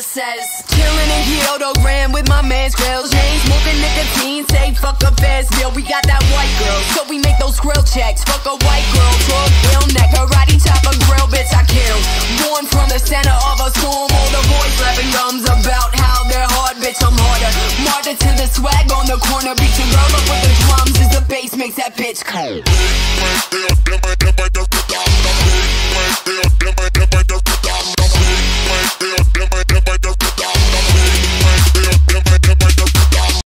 Chilling in Kyoto, ramming with my man's grill. Chain smoking nicotine, say fuck a fast meal. We got that white girl, so we make those grill checks. Fuck a white girl, talk real neck, karate chop a grill, bitch I kill. Born from the center of a storm, all the boys laughing gums about how they're hard, bitch I'm harder. Martyr to the swag on the corner, beat your girl up with the drums as the bass makes that bitch cold.